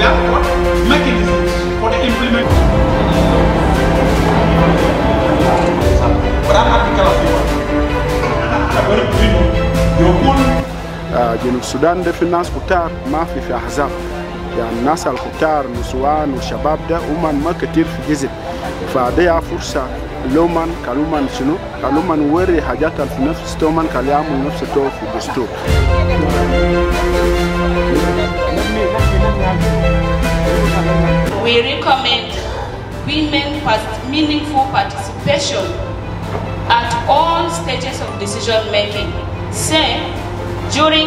therefore mechanisms for the implementation. جنوب السودان ده في الناس كتار ما في في أحزاب. يعني الناس الكتار نسوان وشباب ده هم ما كتير في جزر فده فرصة لومان كلومان شنو؟ كلومان وري حاجات في نفس تومان كلام نفس تو في دستور. We recommend women meaningful participation at all stages of decision making. Say, during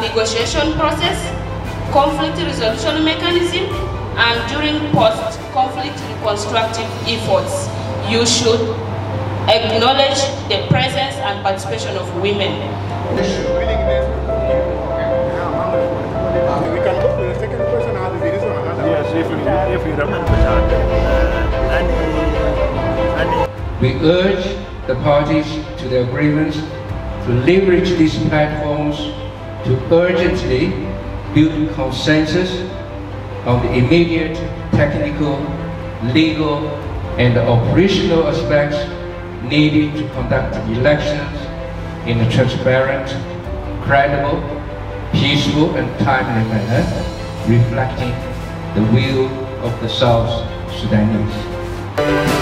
negotiation process, conflict resolution mechanism, and during post-conflict reconstructive efforts. You should acknowledge the presence and participation of women. Uh, We urge the parties to the agreements to leverage these platforms to urgently build consensus on the immediate technical, legal, and operational aspects needed to conduct elections in a transparent, credible, peaceful, and timely manner, reflecting the will of the South Sudanese.